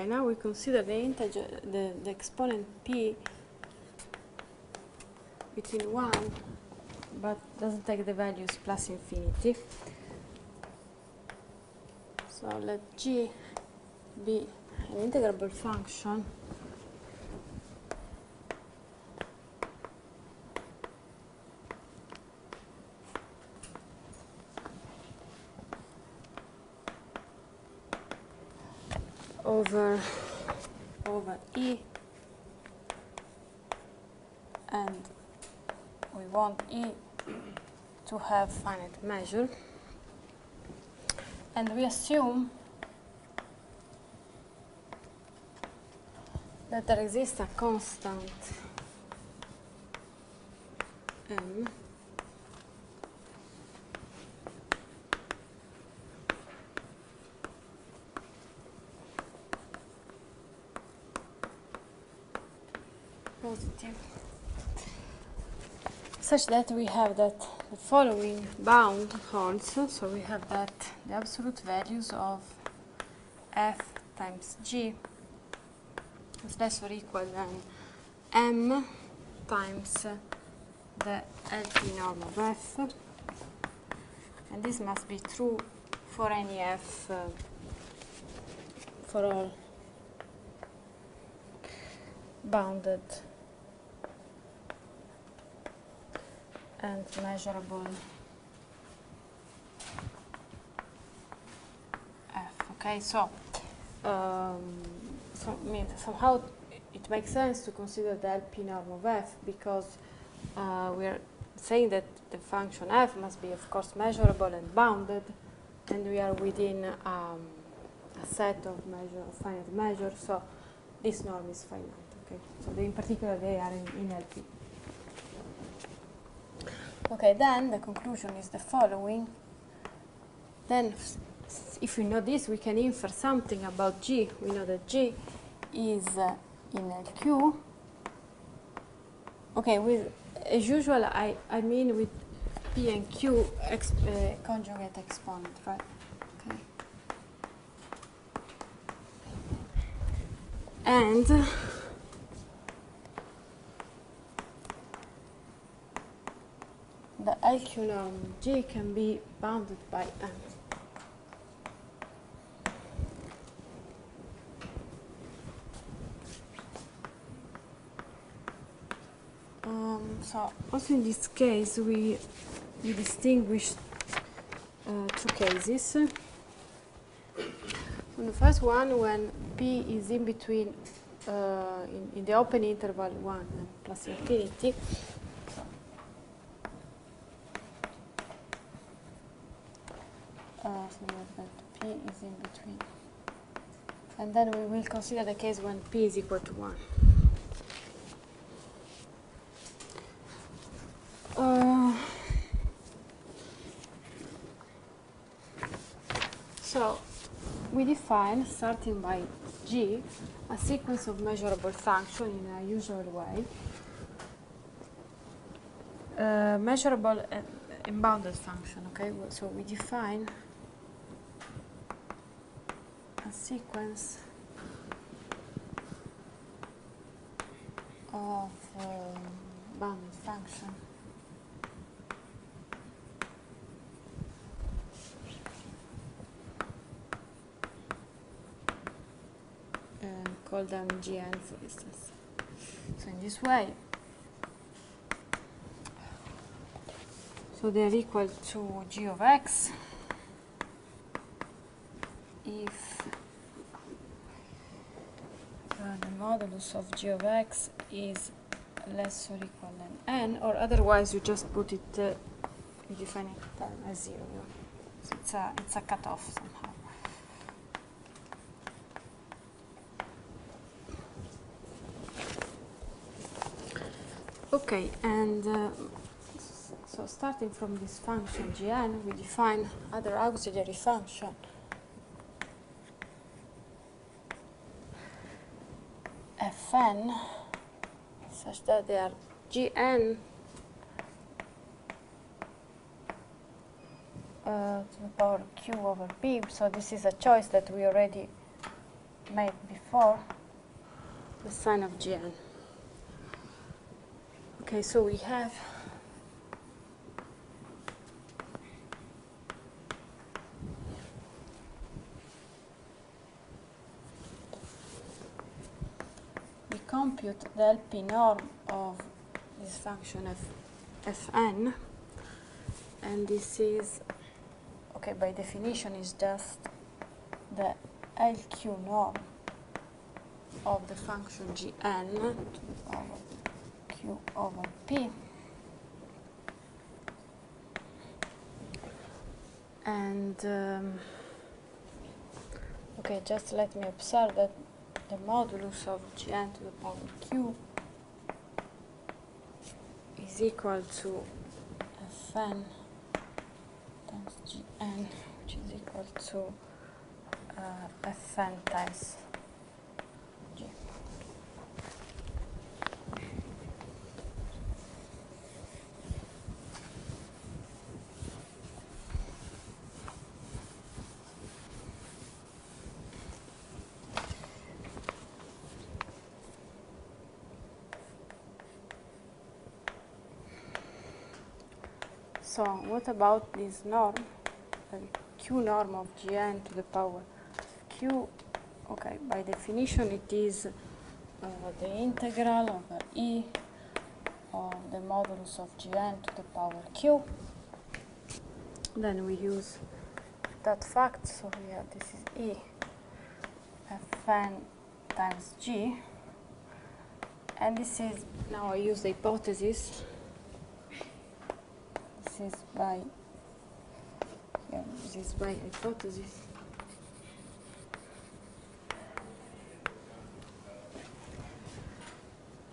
S1: Okay, now we consider the integer, the, the exponent p between 1 but doesn't take the values plus infinity. So let g be an integrable function over over e. And we want e to have finite measure. And we assume that there exists a constant m positive such that we have that the following bound holds so we have that the absolute values of f times g is less or equal than m times the LP norm of f. And this must be true for any f uh, for all bounded and measurable f. Okay, so um, so mean somehow it makes sense to consider the LP norm of f because uh, we are saying that the function f must be, of course, measurable and bounded, and we are within um, a set of measure finite measures. So this norm is finite. Okay, so in particular they are in, in LP. Okay, then the conclusion is the following. Then, if we know this, we can infer something about G. We know that G is uh, in LQ. Okay, with as usual, I, I mean with P and Q exp, uh, conjugate exponent, right? Okay. And the LQ norm G can be bounded by M. Um, so also in this case we we distinguish uh, two cases. On the first one, when p is in between uh, in, in the open interval 1 and plus infinity, we that p is in between. And then we will consider the case when p is equal to 1. Uh, so we define, starting by g, a sequence of measurable function in a usual way. Uh, measurable and bounded function, okay? So we define a sequence of um, bounded function. and call them gn for instance. So in this way, so they're equal to g of x if uh, the modulus of g of x is less or equal than n, or otherwise you just put it, uh, you define it as zero. So it's a, it's a cutoff somehow. Okay, and uh, so starting from this function gn, we define other auxiliary function. Fn such that they are gn uh, to the power q over p. So this is a choice that we already made before, the sign of gn. Okay, so we have we compute the LP norm of this function f fn and this is okay by definition is just the LQ norm of the function gn power q over p. And um, okay, just let me observe that the modulus of gn to the power q is equal to fn times gn, which is equal to uh, fn times g. So what about this norm, q norm of gn to the power of q? Okay, by definition it is uh, the integral over e of the modulus of gn to the power q. Then we use that fact, so have this is e fn times g. And this is, now I use the hypothesis. This is by, yeah, this is by hypothesis.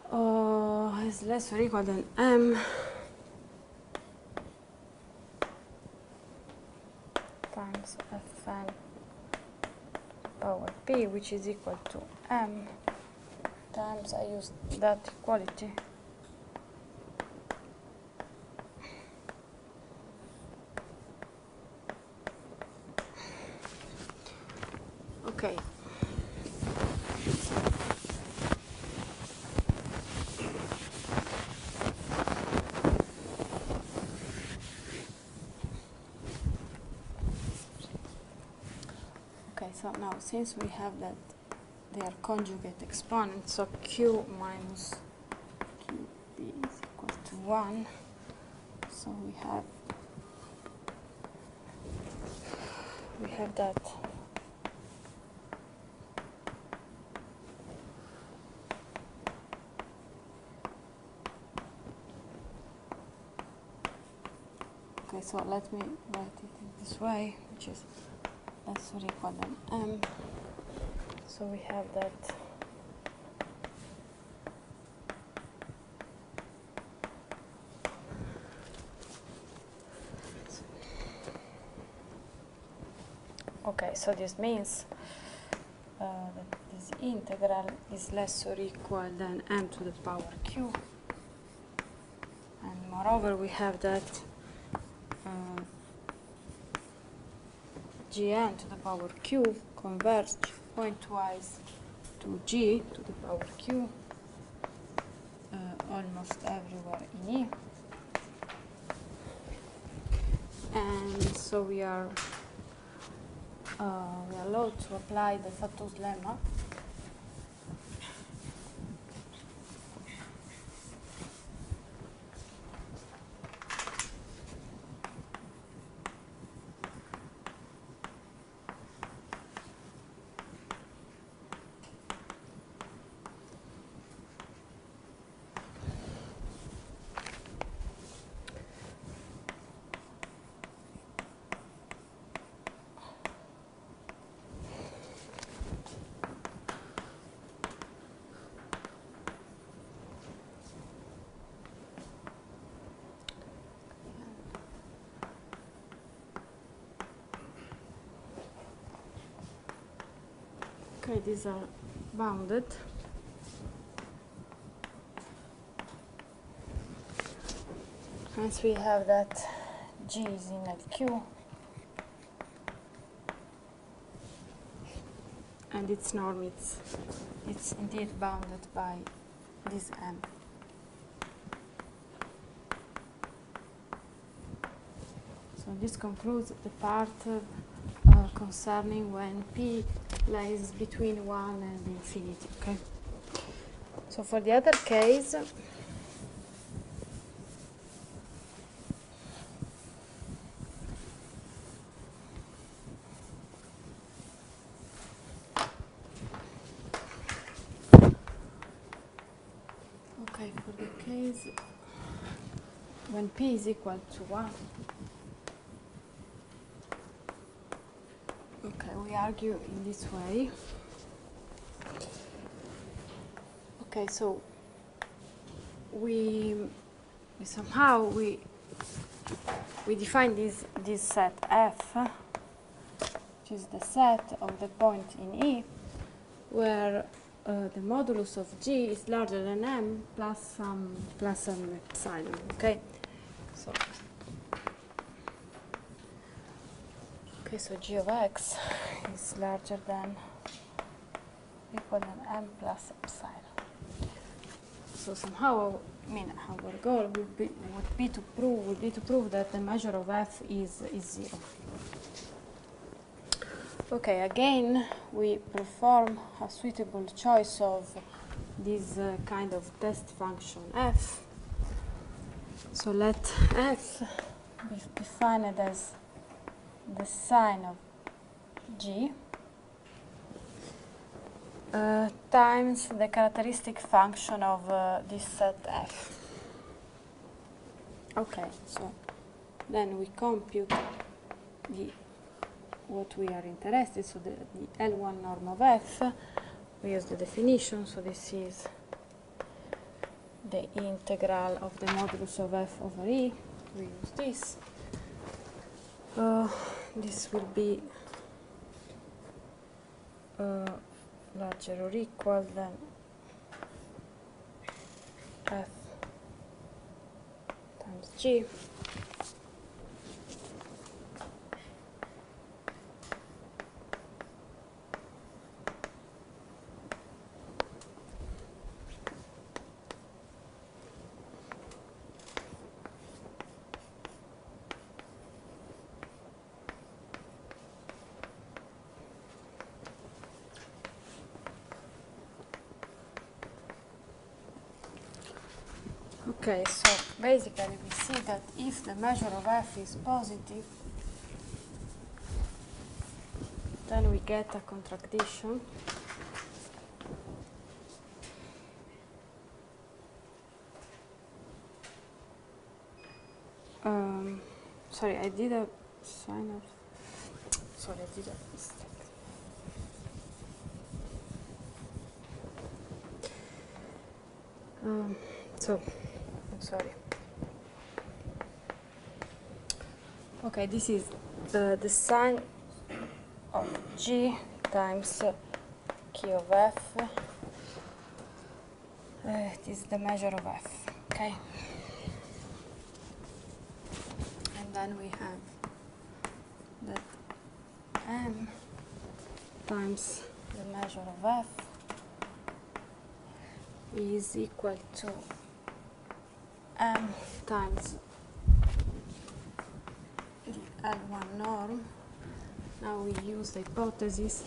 S1: Oh, is less or equal than m times fn power p, which is equal to m times I use that equality. Okay. Okay, so now since we have that they are conjugate exponents, so q minus qb is equal to 1. So we have we have that Okay, so let me write it in this way, which is less or equal than m. So we have that Okay, so this means uh, that this integral is less or equal than m to the power q. And moreover, we have that gn to the power q converge pointwise to g to the power q uh, almost everywhere in E. And so we are uh, we are allowed to apply the Fatou's lemma. These are bounded. Hence we have that G is in Q and its norm it's, it's indeed bounded by this M. So this concludes the part uh, concerning when P lies between 1 and infinity. Okay. So for the other case, okay, for the case when P is equal to 1, Okay, we argue in this way. Okay, so we, somehow we we define this this set F, which is the set of the point in E, where uh, the modulus of G is larger than M plus some plus some epsilon. Okay, so Okay, so g of x is larger than equal than m plus epsilon. So somehow, I mean, our goal would be, would be to prove would be to prove that the measure of f is is zero. Okay, again we perform a suitable choice of this uh, kind of test function f. So let f be defined as the sign of g uh, times the characteristic function of uh, this set f. Okay, so then we compute the what we are interested, so the, the L1 norm of f, we use the definition, so this is the integral of the modulus of f over e, we use this. Uh, this will be uh, larger or equal than f times g. Okay, so basically we see that if the measure of f is positive, then we get a contradiction. Um, sorry, I did a sign of. Sorry, I did a mistake. Um, so, sorry. Okay, this is the, the sign of g times q of f. Uh, it is the measure of f, okay? And then we have that m times the measure of f is equal to m times the L1 norm. Now we use the hypothesis.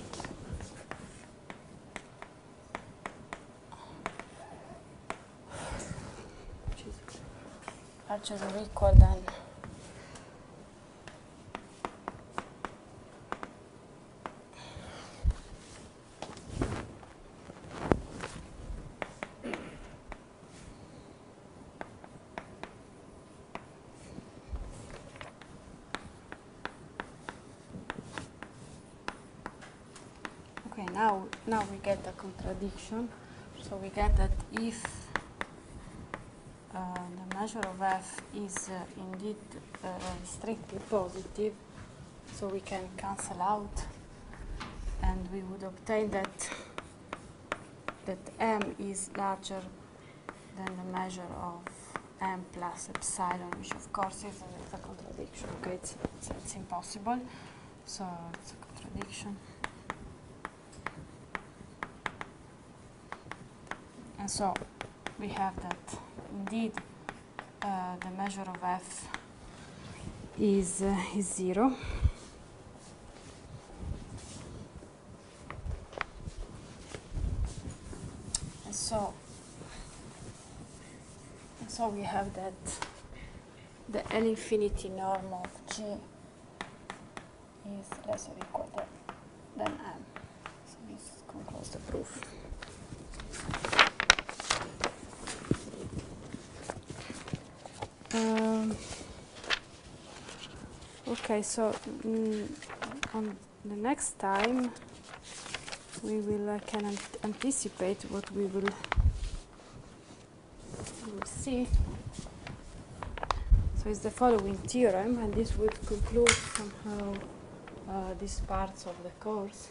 S1: which is equal than Okay, now we get a contradiction. So we get that if uh, the measure of f is uh, indeed uh, strictly positive, so we can cancel out, and we would obtain that that m is larger than the measure of m plus epsilon, which of course is a contradiction. Okay, it's, it's, it's impossible. So it's a contradiction. And so we have that indeed uh, the measure of f is, uh, is zero. And so, and so we have that the L infinity norm of G is less or equal than, than M. So this concludes the proof. Um, okay, so mm, on the next time we will uh, can ant- anticipate what we will, we will see. So it's the following theorem, and this would conclude somehow uh, these parts of the course.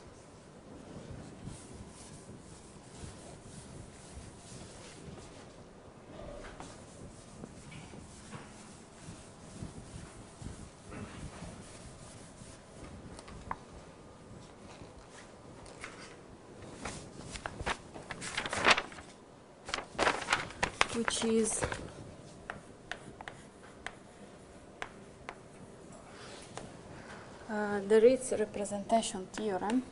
S1: representation theorem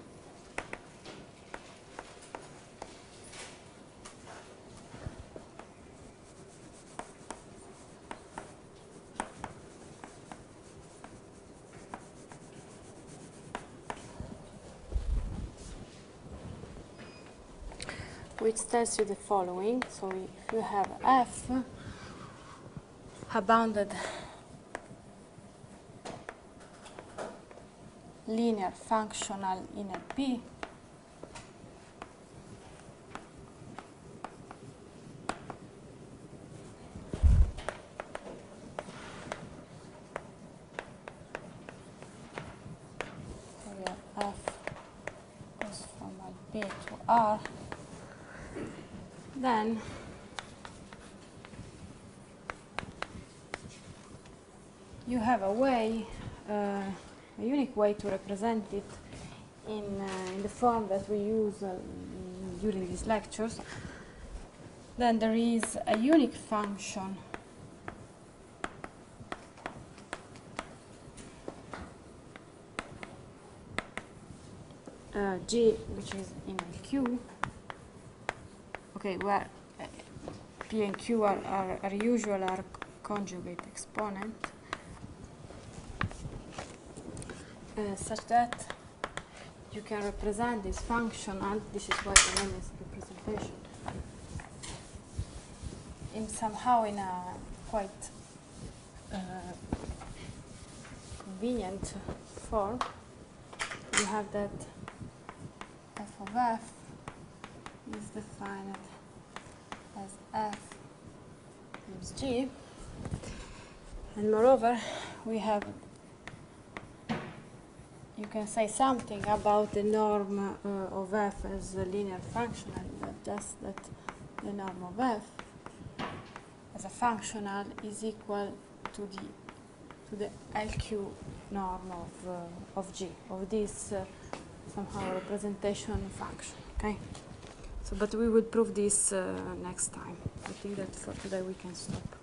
S1: which tells you the following. So if you have f bounded linear functional in have f goes from LP to R, then you have a way, uh, a unique way to represent it in, uh, in the form that we use uh, during these lectures. Then there is a unique function uh, G, which is in Q. Okay, where uh, P and Q are, are, are usual are conjugate exponent. Uh, such that you can represent this function, and this is why the name is representation, in somehow in a quite uh, convenient form. You have that f of f is defined as f times g, and moreover, we have you can say something about the norm uh, of f as a linear functional, but just that the norm of f as a functional is equal to the to the LQ norm of uh, of g of this uh, somehow representation function. Okay. So, but we will prove this uh, next time. I think that for today we can stop.